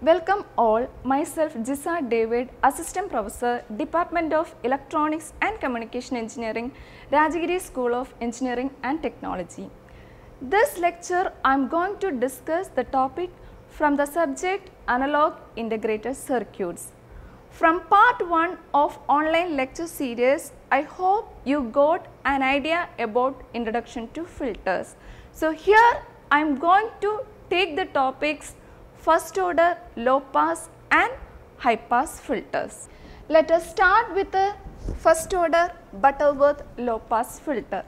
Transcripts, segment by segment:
Welcome all, myself Jisa David, Assistant Professor, Department of Electronics and Communication Engineering, Rajagiri School of Engineering and Technology. This lecture I am going to discuss the topic from the subject Analog Integrated Circuits. From part 1 of online lecture series, I hope you got an idea about introduction to filters. So here I am going to take the topics first order low pass and high pass filters. Let us start with the first order Butterworth low pass filter.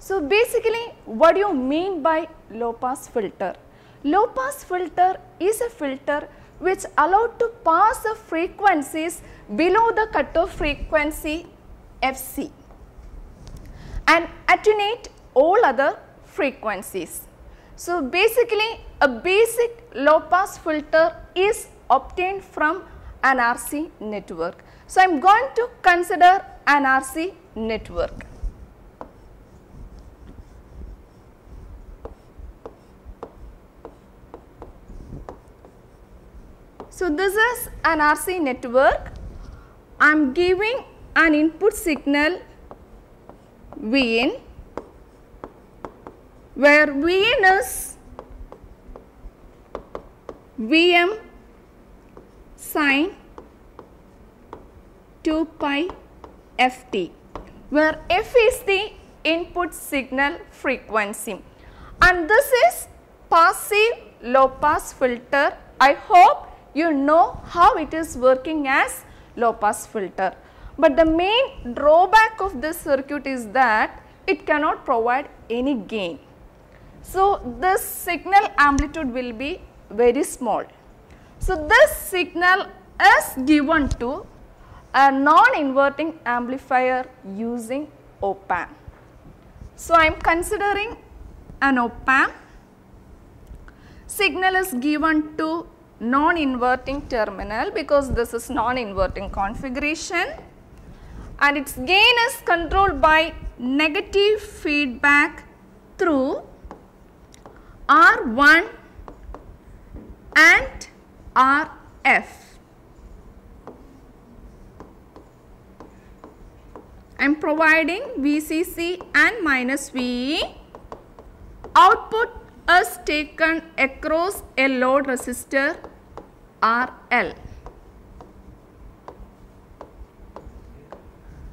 So basically what do you mean by low pass filter? Low pass filter is a filter which allowed to pass the frequencies below the cutoff frequency FC and attenuate all other frequencies. So basically a basic low pass filter is obtained from an RC network. So I am going to consider an RC network. So this is an RC network. I am giving an input signal Vin where Vn is Vm sine 2 pi ft where f is the input signal frequency and this is passive low pass filter. I hope you know how it is working as low pass filter. But the main drawback of this circuit is that it cannot provide any gain. So, this signal amplitude will be very small. So, this signal is given to a non-inverting amplifier using op amp. So, I am considering an op amp. Signal is given to non-inverting terminal because this is non-inverting configuration and its gain is controlled by negative feedback through R1 and RF. I am providing VCC and minus VE. Output is taken across a load resistor RL.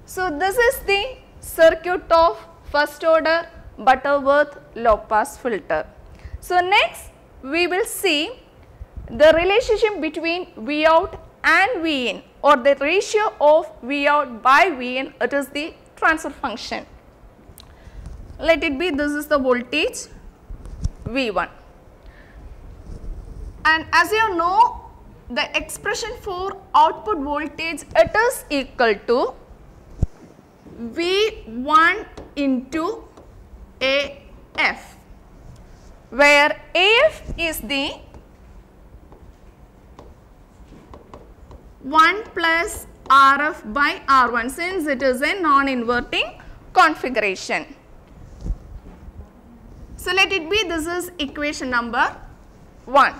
So, this is the circuit of first order Butterworth low pass filter. So, next we will see the relationship between V out and V in or the ratio of V out by V in it is the transfer function. Let it be this is the voltage V1 and as you know the expression for output voltage it is equal to V1 into AF where AF is the 1 plus RF by R1 since it is a non-inverting configuration. So, let it be this is equation number 1.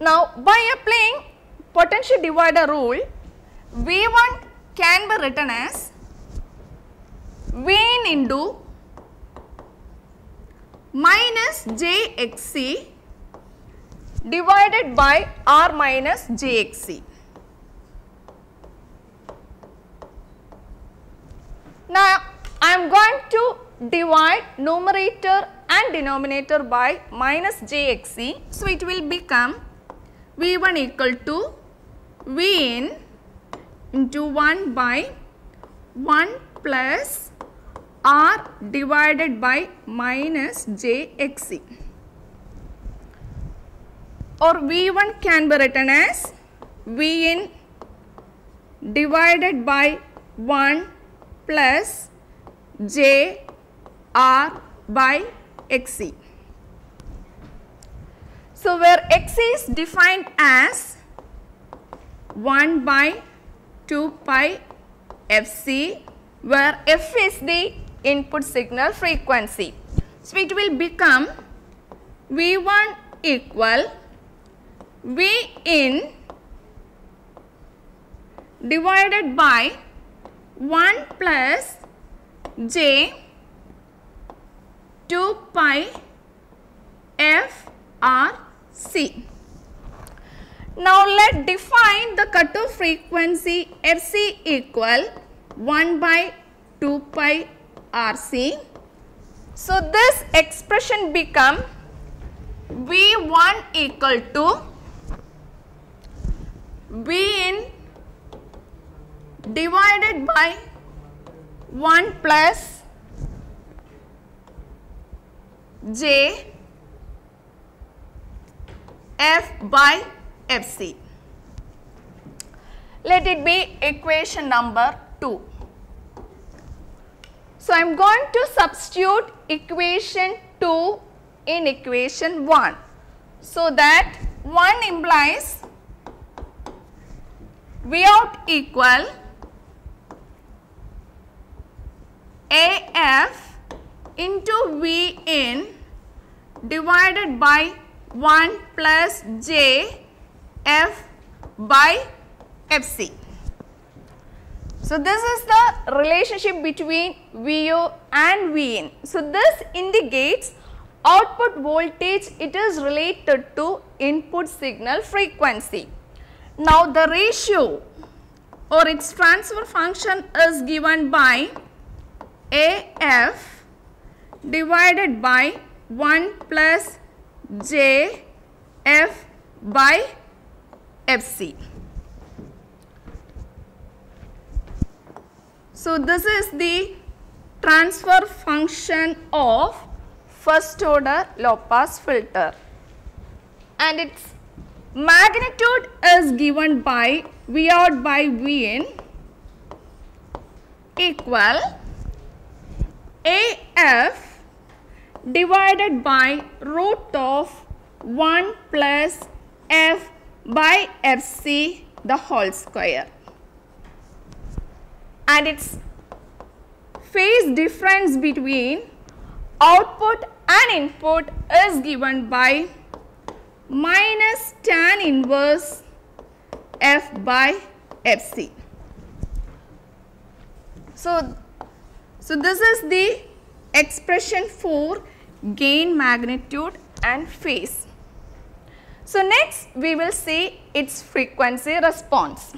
Now, by applying potential divider rule, V1 can be written as Vn into minus Jxc divided by R minus Jxc. Now, I am going to divide numerator and denominator by minus Jxc. So, it will become V1 equal to Vn into 1 by 1 plus R divided by minus Jxc or V1 can be written as Vn divided by 1 plus J R by Xc. So, where Xc is defined as 1 by 2 pi Fc where F is the input signal frequency. So, it will become V1 equal V in divided by 1 plus j 2 pi f r c. Now let define the cutoff frequency fc equal 1 by 2 pi rc. So this expression become v1 equal to in divided by 1 plus j f by fc. Let it be equation number 2. So, I am going to substitute equation 2 in equation 1. So, that 1 implies V out equal AF into V in divided by 1 plus J F by FC. So, this is the relationship between VO and VIN. So, this indicates output voltage it is related to input signal frequency. Now, the ratio or its transfer function is given by AF divided by 1 plus J F by FC. So, this is the transfer function of first order low pass filter and its magnitude is given by V out by V in equal AF divided by root of 1 plus F by FC the whole square. And its phase difference between output and input is given by minus tan inverse F by Fc. So, so this is the expression for gain magnitude and phase. So next we will see its frequency response.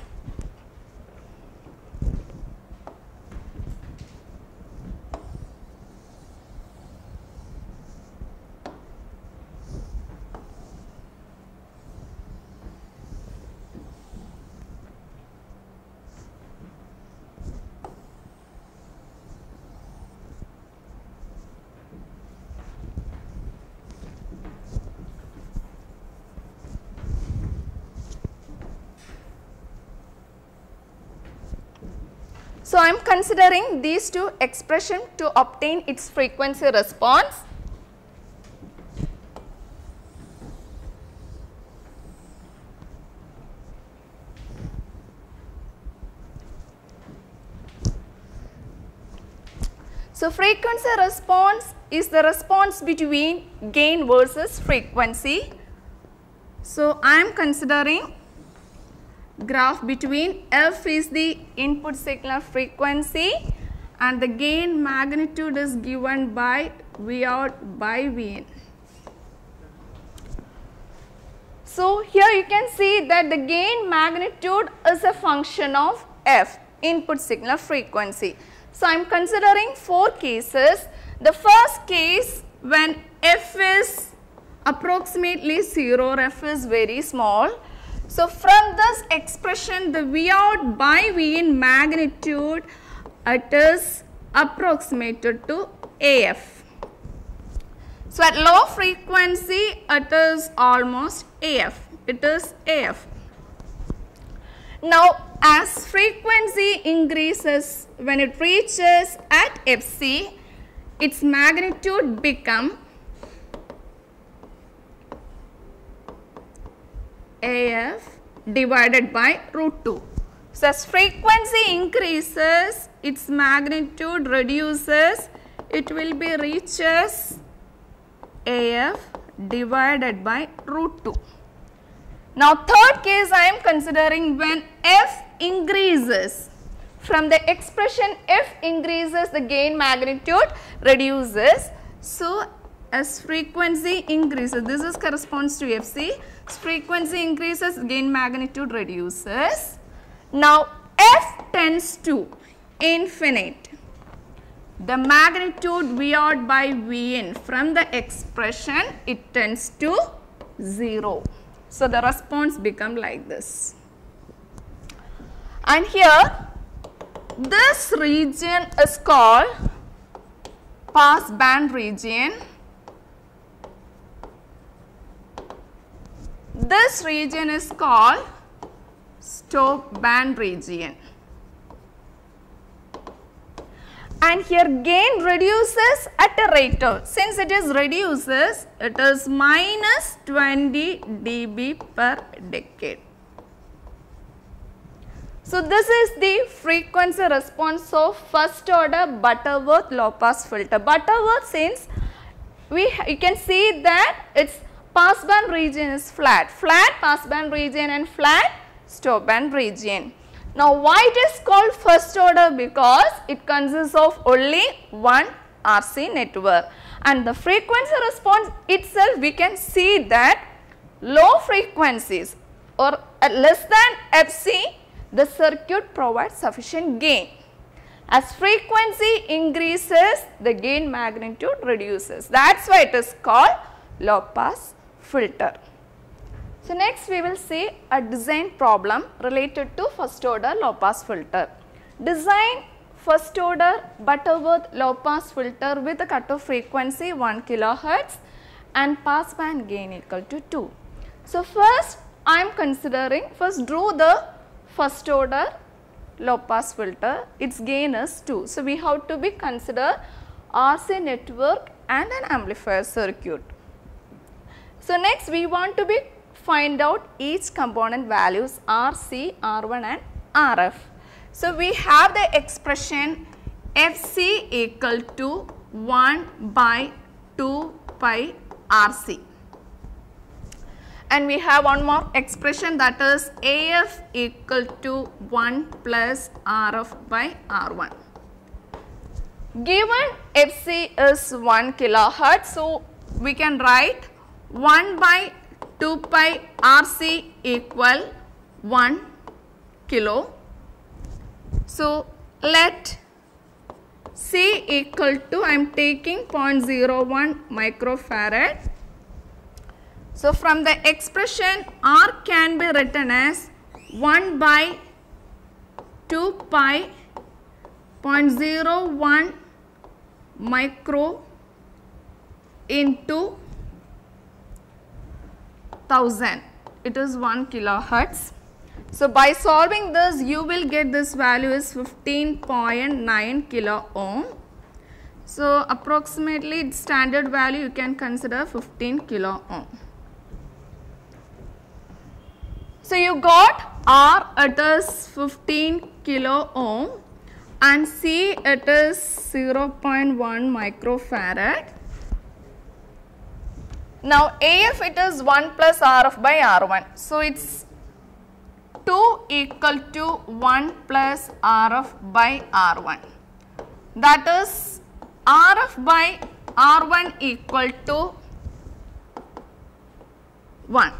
So, I am considering these two expression to obtain its frequency response. So, frequency response is the response between gain versus frequency. So, I am considering graph between f is the input signal frequency and the gain magnitude is given by V out by V in. So, here you can see that the gain magnitude is a function of f input signal frequency. So, I am considering four cases. The first case when f is approximately 0, f is very small so, from this expression the V out by V in magnitude it is approximated to AF. So, at low frequency it is almost AF, it is AF. Now, as frequency increases when it reaches at FC, its magnitude become AF divided by root 2. So, as frequency increases, its magnitude reduces, it will be reaches AF divided by root 2. Now third case I am considering when f increases from the expression f increases the gain magnitude reduces. So as frequency increases this is corresponds to fc frequency increases gain magnitude reduces. Now f tends to infinite the magnitude V out by V in from the expression it tends to 0. So, the response become like this. And here this region is called pass band region. This region is called stop band region. and here gain reduces at a rate of since it is reduces it is minus 20 dB per decade. So, this is the frequency response of first order Butterworth low pass filter. Butterworth since we you can see that its pass band region is flat, flat passband region and flat stopband region. Now, why it is called first order? Because it consists of only one RC network and the frequency response itself we can see that low frequencies or less than FC the circuit provides sufficient gain. As frequency increases the gain magnitude reduces that is why it is called low pass filter. So, next we will see a design problem related to first order low pass filter. Design first order Butterworth low pass filter with a cutoff frequency 1 kilohertz and pass band gain equal to 2. So, first I am considering first draw the first order low pass filter its gain is 2. So, we have to be consider RC network and an amplifier circuit. So, next we want to be find out each component values RC, R1 and RF. So, we have the expression FC equal to 1 by 2 pi RC. And we have one more expression that is AF equal to 1 plus RF by R1. Given FC is 1 kilohertz, so we can write 1 by 2 pi RC equal 1 kilo. So, let C equal to I am taking 0.01 microfarad. So, from the expression R can be written as 1 by 2 pi 0.01 micro into 1000 it is 1 kilohertz. So, by solving this you will get this value is 15.9 kilo ohm. So, approximately standard value you can consider 15 kilo ohm. So, you got R it is 15 kilo ohm and C it is 0.1 microfarad now AF it is 1 plus RF by R1. So it's 2 equal to 1 plus RF by R1. That is RF by R1 equal to 1.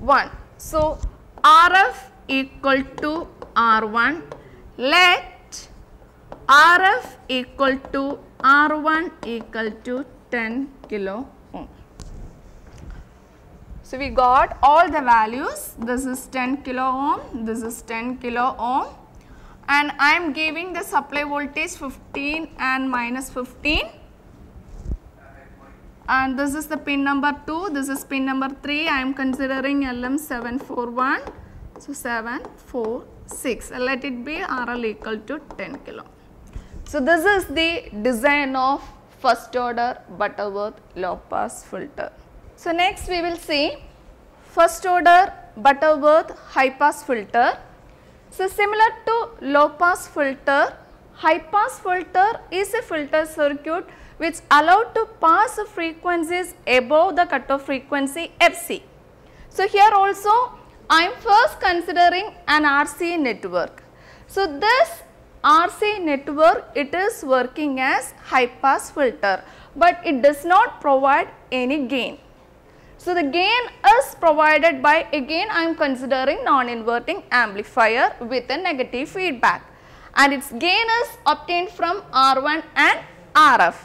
1. So RF equal to R1 let RF equal to R1 equal to 10 kilo ohm. So, we got all the values. This is 10 kilo ohm, this is 10 kilo ohm. And I am giving the supply voltage 15 and minus 15 and this is the pin number 2, this is pin number 3, I am considering LM741, so 746, let it be RL equal to 10 kilo. So, this is the design of first order Butterworth low pass filter. So, next we will see first order Butterworth high pass filter. So, similar to low pass filter, high pass filter is a filter circuit which allowed to pass frequencies above the cutoff frequency FC. So, here also I am first considering an RC network. So, this RC network it is working as high pass filter, but it does not provide any gain. So, the gain is provided by again I am considering non-inverting amplifier with a negative feedback and its gain is obtained from R1 and RF.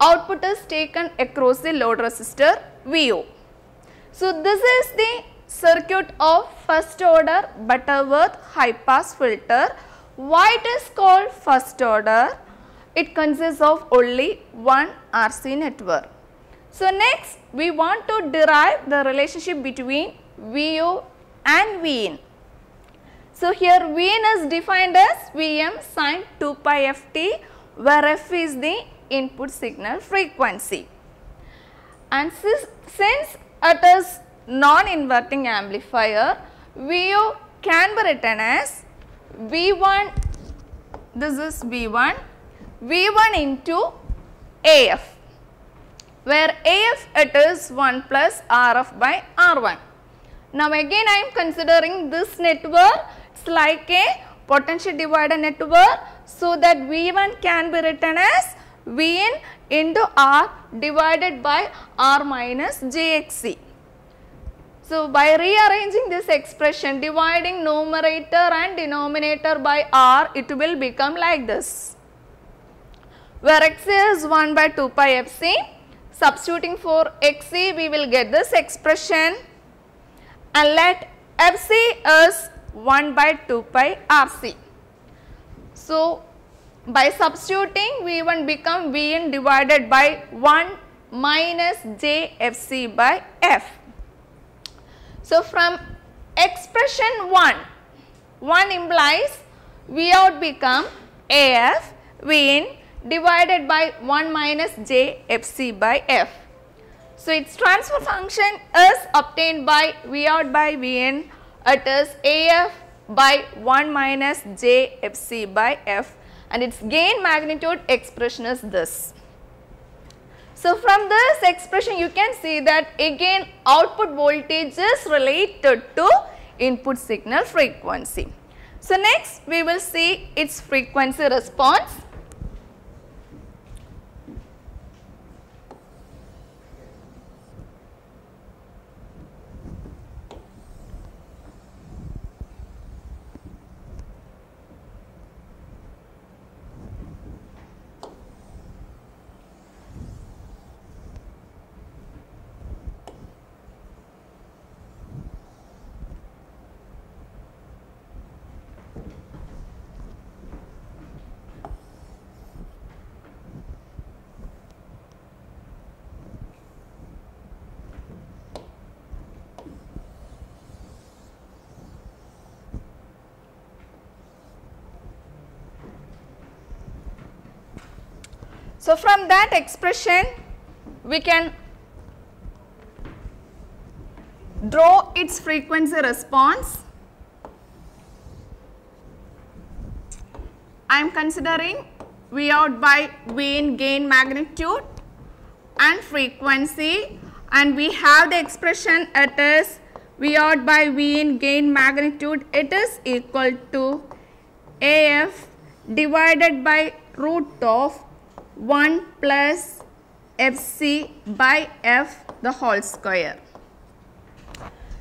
Output is taken across the load resistor VO. So, this is the circuit of first order Butterworth high pass filter. Why it is called first order? It consists of only one RC network. So, next we want to derive the relationship between VO and Vin. So, here Vn is defined as Vm sin 2 pi ft where f is the input signal frequency. And since it is non-inverting amplifier, VO can be written as V1, this is V1, V1 into AF where AF it is 1 plus RF by R1. Now again I am considering this network it's like a potential divider network so that V1 can be written as Vn into R divided by R minus JXC. So, by rearranging this expression dividing numerator and denominator by R it will become like this where Xc is 1 by 2 pi Fc substituting for Xc we will get this expression and let Fc is 1 by 2 pi Rc. So, by substituting V1 become Vn divided by 1 minus JFC by F. So, from expression 1, 1 implies V out become AF Vn divided by 1 minus JFC by F. So, its transfer function is obtained by V out by V Vn it is AF by 1 minus JFC by F and its gain magnitude expression is this. So, from this expression you can see that again output voltage is related to input signal frequency. So, next we will see its frequency response. So, from that expression we can draw its frequency response. I am considering V out by V in gain magnitude and frequency and we have the expression it is V out by V in gain magnitude it is equal to AF divided by root of 1 plus fc by f the whole square.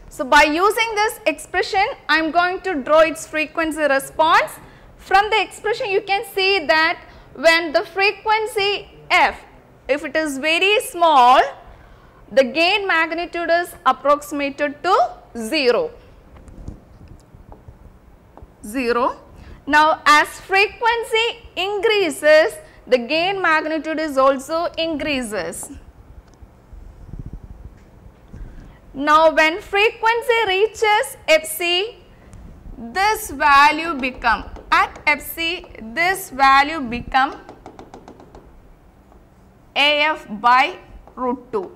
So, by using this expression I am going to draw its frequency response. From the expression you can see that when the frequency f if it is very small the gain magnitude is approximated to 0. 0. Now, as frequency increases the gain magnitude is also increases. Now when frequency reaches Fc, this value become at Fc this value become AF by root 2.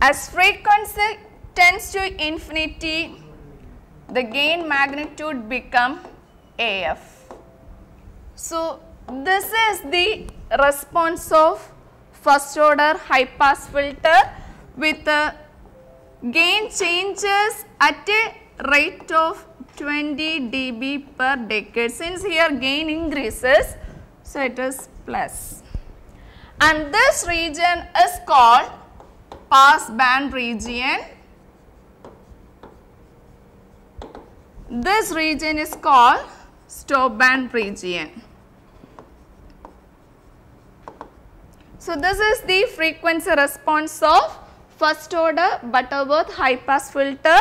As frequency tends to infinity, the gain magnitude become AF. So, this is the response of first order high pass filter with uh, gain changes at a rate of 20 dB per decade. Since here gain increases, so it is plus. And this region is called pass band region. This region is called stop band region. So, this is the frequency response of first order Butterworth high pass filter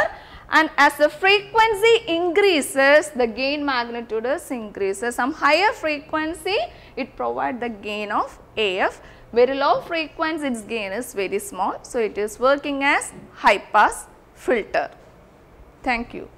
and as the frequency increases the gain magnitude is increases. Some higher frequency it provide the gain of AF very low frequency its gain is very small. So, it is working as high pass filter. Thank you.